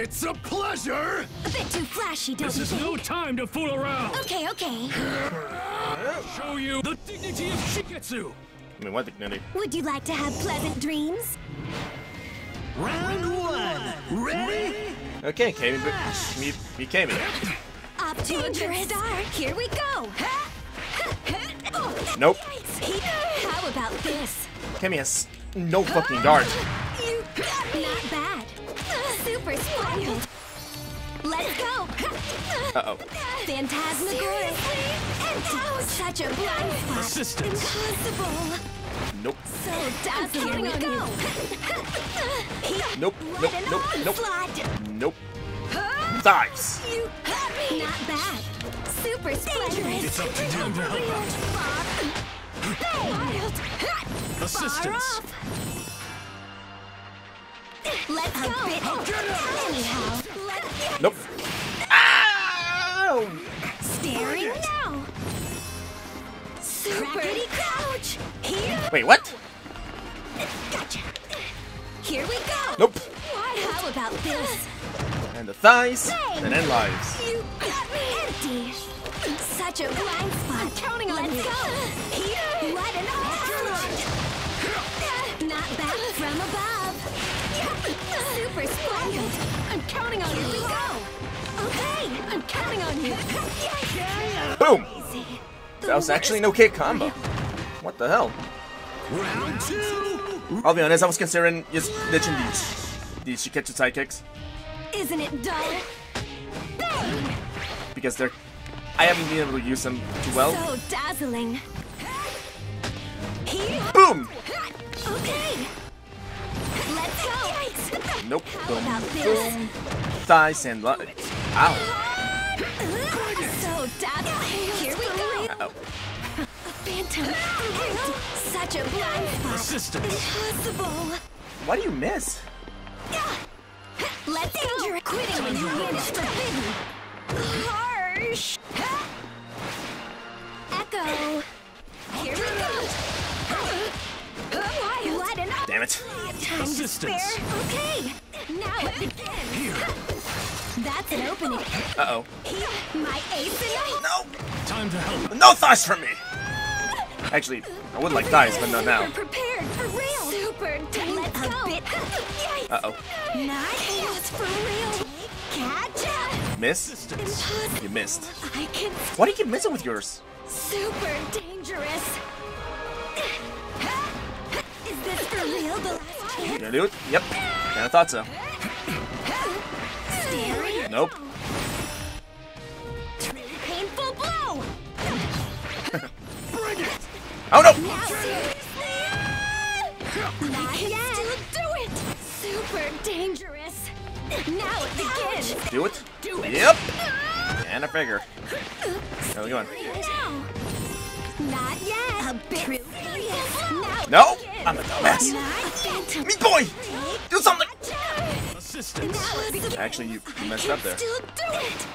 It's a pleasure! A bit too flashy, don't This you is think? no time to fool around! Okay, okay. Show you the dignity of Shiketsu! I mean, what dignity? Would you like to have pleasant dreams? Round one! Ready? Okay, Camie, but me, me, Camie. Up to a good start. Here we go. Nope. How about this? Camie has no fucking dart. You got me. Not bad. Super splendid. Let's go. Uh oh. Phantasmagoria. Empty. Such a blind spot. Assistance. Impossible. Nope. So dazzling. Here we go. Nope. Nope. What Nope. Nope. onslaught. Nope. Thighs. You got me. Not bad. Super splendid. It's up to you to help out. Wild. Assistance. Let's go. Anyhow, let's Nope. Ow! staring now. Super crouch. Here. Wait, what? Gotcha. Here we go. Nope. How about this? And the thighs, and then lives. You got me empty. Such a blind spot. I'm counting on Let's you. go. Here. What an onslaught. Not back from above. Super splendid. I'm counting on you. Here go. Okay. I'm counting on you. Boom! Easy. That was actually no kick combo. What the hell? Round two! I'll be honest, I was considering just ditching these these Shiketsu sidekicks Isn't it dull? Bang! because they're I haven't been able to use them too well. So dazzling. Boom! Nope. How Boom. about this? Thighs and lives. Ow. So. Here we go. Uh oh. Phantom. Such a blind spot. Assistance. Impossible. Why do you miss? Let's go. Quitting when you win is forbidden. It. Time to Assistance. spare. Okay. Now it begins. That's an opening. Uh oh. My ace in No! Time to help. No thighs for me! Actually, I would like thighs, but not now. Super prepared for real. Super dang Let's go. Bit. Uh oh. Nice. for real. Catch up. Miss? Impossible. You missed. I can. Why do you keep missing with yours? Super dangerous. Gonna do it? Yep. Kinda thought so. Nope. Painful blow. Bring it! Oh no! Now seriously. Not. Still do it. Super dangerous. Now it begins. Do it? Do it. Yep! And a figure. How's we going? Now. Not yet. A bit serious. Now No! It begins. I'm a dumbass. Not. Meat boy! Do something! Assistance. Now it begins. Actually, you you messed up there. Still do it.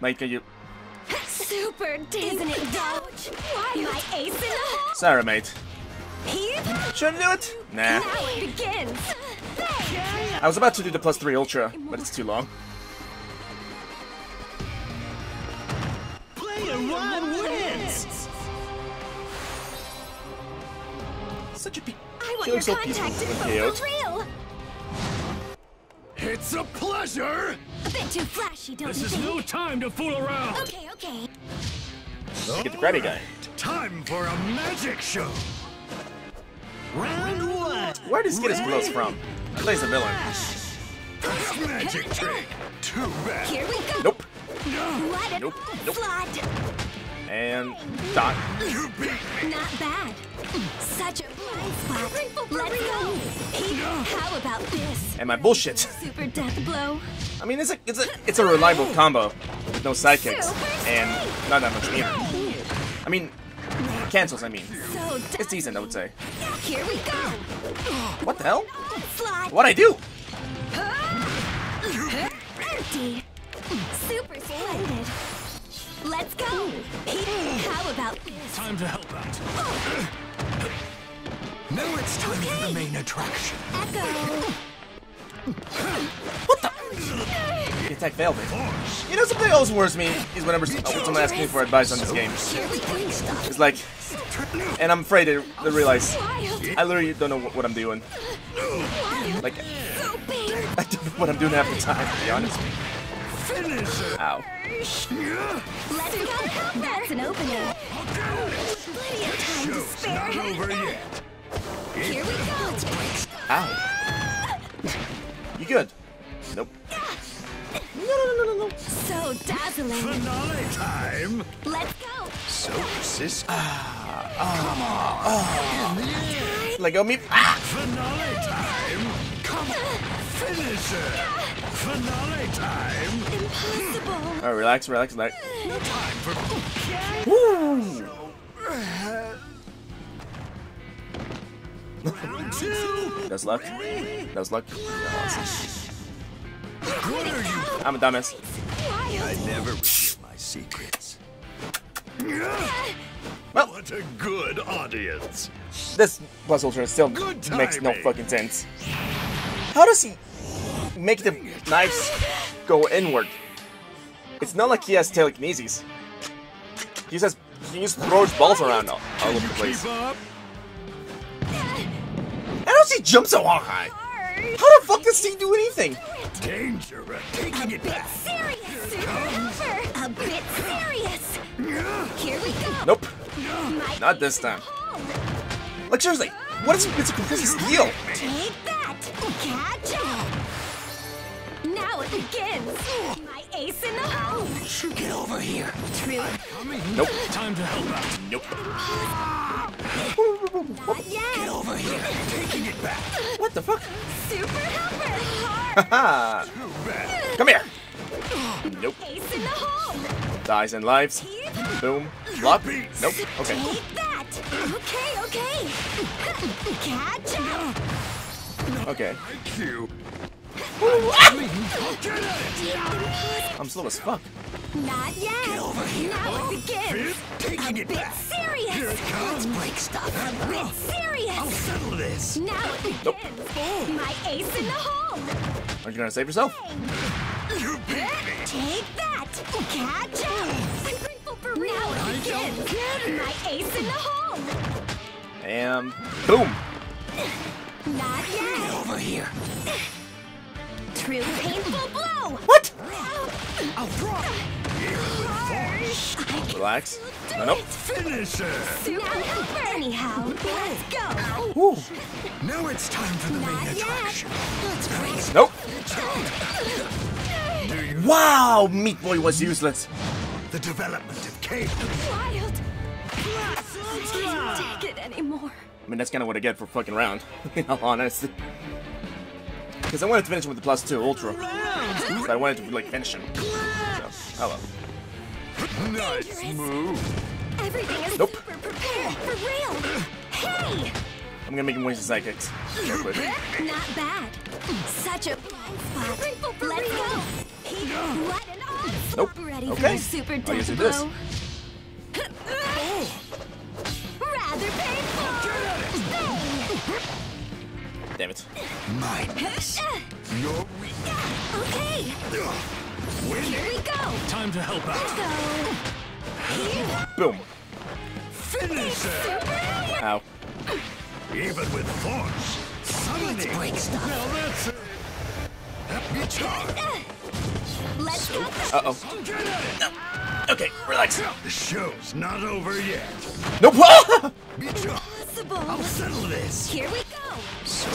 Mike, can you... Super dangerous. Isn't it dull? My ace in the hole. Sorry, mate. Shouldn't do it? Nah. Now it begins. I was about to do the plus 3 ultra, but it's too long. Player one wins! Such a pe- I want your so contact info and for real. It's a pleasure! A bit too flashy, don't This you is think? no time to fool around! Okay, okay. Get the grabby guy. Time for a magic show! Round one! Where did he get his gloves from? He plays a villain. First magic trick! Too bad! Here we go. Nope. What an Nope, nope. onslaught. And... Dot. You beat me! Not bad. Such a blind spot. Let's go. Here. How about this? And my bullshit. Super death blow. I mean, it's a, it's a, it's a reliable combo with no sidekicks and not that much meter. I mean, cancels. I mean, So it's decent, I would say. Here we go. What the hell? What I do? Empty. Super splendid. Let's go. Here. How about this? Time to help out. Now it's time for the main attraction. Echo. What the? The attack failed me. You know something else worries me is whenever s- uh, someone asks me for advice on this game. It's like, and I'm afraid to, to realize I literally don't know what, what I'm doing. Like, I don't know what I'm doing half the time, to be honest. Ow. Let's go. That's an opening. Plenty of time to spare. Not Over yet. Here we go. Ow. You good? Nope. No, no, no, no, no. So dazzling. Finale time. Let's go. So persist. Ah, ah, Come on. persistent. Let go of me. Ah! Finale time. Come on. Finish Finisher. Finale time. Impossible. Alright, relax, relax, relax. No Time for Woo! round two. That's luck. That's luck. What are you? I'm a dumbass. I never reveal my secrets. Well, What a good audience. this puzzle turn still makes no fucking sense. How does he make the knives go inward? It's not like he has telekinesis. He says he just throws balls around all, all over the place. Keep up. How does he jump so high? How the fuck does he do anything? Danger. Taking it back. serious. A bit serious. Here we go. Nope. Not this time. the. Like seriously, what is it's a complete steal? Take that. Catch it. Now it begins. My ace in the hole. Get over here. True. Nope. Time to help out. Nope. Not yet. Over here. Taking it back. What the fuck? Super helper. Haha. Come here. Nope. Ace in the hole. Dies and lives. Keep. Boom. Block. Nope. Okay. Take that. Okay, okay. Catch it. Okay. Q. I'm slow as fuck. Not yet. Get over here. Now it begins. Taking A it bit back. serious. Here it comes. Let's Break stuff. A bit serious. I'll settle this. Now it begins. Nope. My ace in the hole. Are you gonna save yourself? You beat me. Take that. Catch it. I'm grateful for real. Now it begins. My ace in the hole. And boom. Not yet. Get Over here. True painful blow. What? I'll drop. Harsh. Relax. No, nope. Finisher. Super helper. Anyhow, let's go. Woo. Now it's time for the Not main yet. attraction. Let's break. Nope. Wow, Meat Boy was useless. the development of Kate? Wild. I can't take it anymore. I mean, that's kind of what I get for fucking around. in all honesty. Because I wanted to finish him with the plus two ultra. So I wanted to like finish him. So, oh well. Nice move. Everything is Nope. super prepared for real. Hey, I'm gonna make him waste his sidekicks. Real quick. not bad. Such a blind spot. Let's go. He what an onslaught. Nope. Ready Okay. for super I'll use death this. Damn it. Mine. You're weak. Okay, here we go. Time to help out. So, here, Boom. Finisher. super. Ow. Even with force. Summoning. break stuff. Now that's it. Be charged. Let's go. Uh oh. Okay, relax. The show's not over yet. Nope. Be charged. I'll settle this. Here we go. So.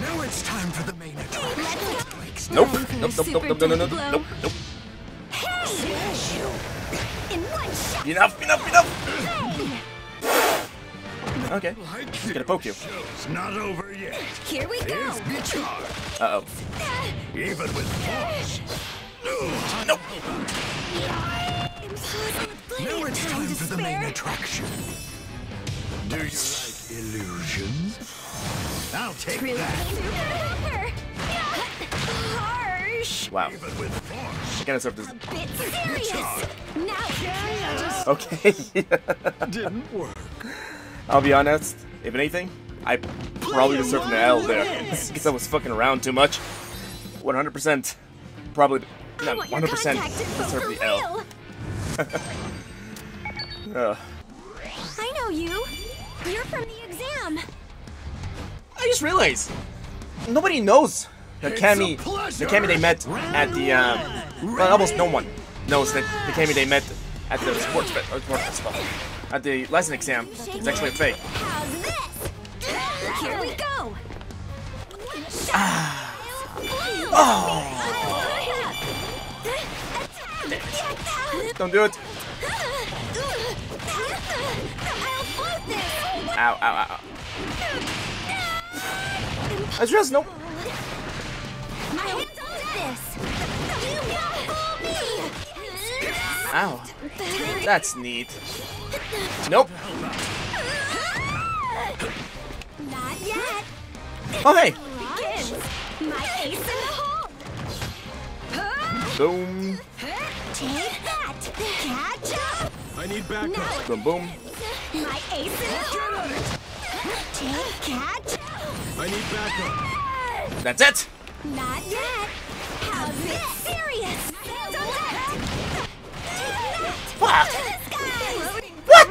Now it's time for the main attraction. Let's go. nope. Time for a Nope. Nope. Nope. Nope. No. No. No. Nope. Nope. Hey! In one shot. Enough. Enough. Enough. Okay. He's gonna poke you. Show's not over yet. Here we go. Here's be charged. Uh oh. Even with force. Nope. Now it's time for the main attraction. Do you like illusions? I'll take True that. super helper. Harsh. Wow. Even with force. I kind of served this. Bit serious. Now, Okay. Didn't work. I'll be honest. If anything, I probably deserved an L there. Because I was fucking around too much. 100%. Probably. Not 100% contact info deserved for the L. real. Ugh. I know you. You're from the exam. I just realized nobody knows the It's Camie, the Camie they met at the, um, well, almost no one knows that the Camie they met at the sports, fe- or sports festival, at the lesson exam. It's actually a fake. Here we go. Oh. Don't do it. Ow, ow, ow. ow. I just no. My hands on this. You won't fool me. Ow. That's neat. Nope. Not yet. Oh, hey. My ace in the hole. Boom. Take that. Catch up. I need backup. Boom, boom. My ace in the hole. Take catch up. I need backup. That's it. Not yet. How's this? Serious. Hands. What? To the skies. What?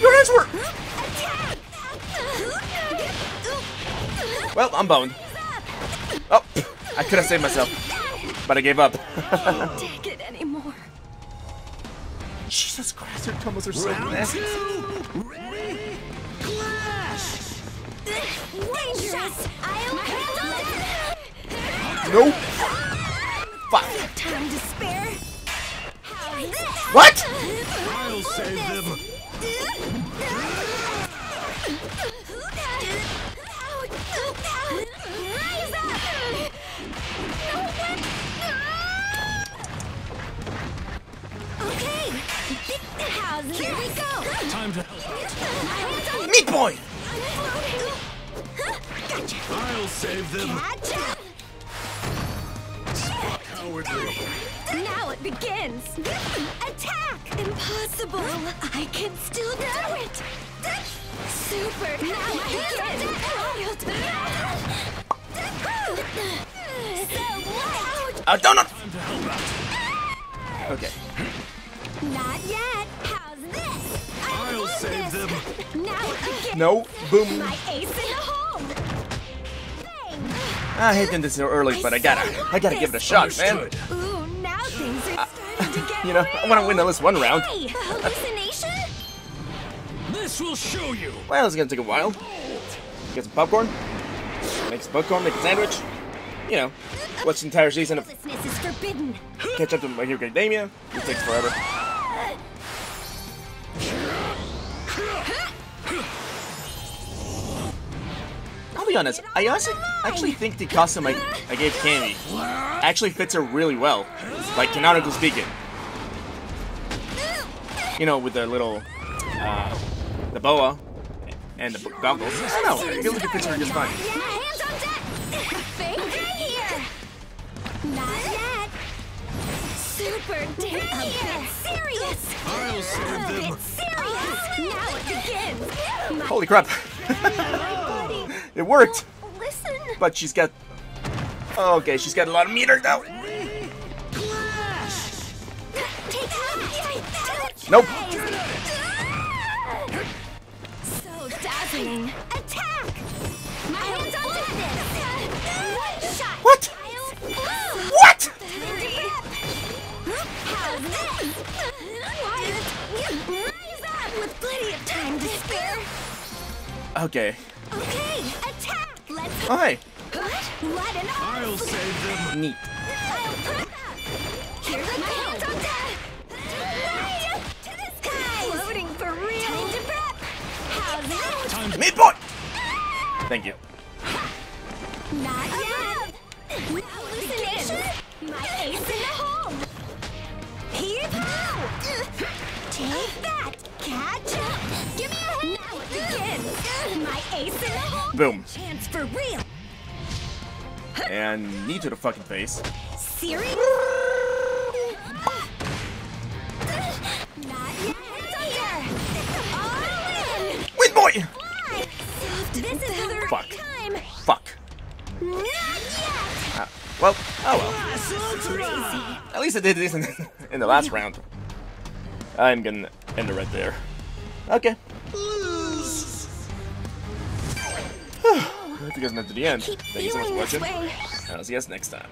Your hands were. Well, I'm boned. Oh, I could have saved myself, but I gave up. Jesus Christ, your combos are so nasty. Ready? Clash! Dangerous. I'll handle it. Nope. Fuck. Time to spare. What? I'll save them. Time to help. Meat boy. Gotcha. I'll save them. Gotcha. Now it begins. Attack! Impossible. I can still do it. Super. Now it begins. So what? Uh, donut. Time to help out. Okay. Not yet. How's this? I'll love save this. them. Now it. No. Boom. My ace in the hole. Bang. I hate them this so early, but I gotta, I gotta give it a shot, man. Ooh, now things are starting to get You know, I want to win at least one round. Hey, hallucination? This will show you. Well, it's gonna take a while. Get some popcorn. Make some popcorn. Make a sandwich. You know, watch the entire season of Hopelessness. Catch Up to My Hero Academia. It takes forever. Be honest, I honestly actually think the costume I, I gave Camie actually fits her really well. Like, canonically speaking. You know, with the little, uh, the boa and the goggles. I don't know, I feel like it fits her just fine. My hands on deck. Fake right here. Not yet. Super duper. A bit serious. I'll save them. serious. Now it begins. Holy crap. buddy. it worked, Listen. but she's got... Okay, she's got a lot of meter now. Take. Nope. So dazzling. Attack. My hands on deck. One shot. What? What? How's Let's. Oh, hey. What? What an I'll save them. Neat. We go. on Boom. Chance for real. And knee to the fucking face. Serious? Not yet. All in. Win boy! This is the Fuck. time. Fuck. Not yet. Ah, well, oh well. At least I did this in, in the last round. I'm gonna end it right there. Okay. Hope you guys made it to the end. Thank you so much for watching. I'll see you guys next time.